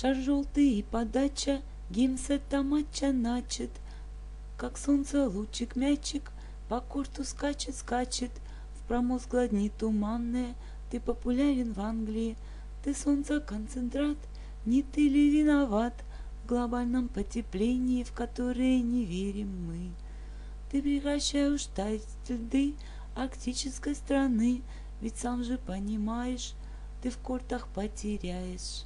Шар желтый и подача, гимсета матча начат. Как солнце лучик мячик по корту скачет, скачет. В промозглые дни туманные ты популярен в Англии. Ты солнце концентрат, не ты ли виноват в глобальном потеплении, в которое не верим мы? Ты прекращаешь таять льды арктической страны, ведь сам же понимаешь, ты в кортах потеряешь.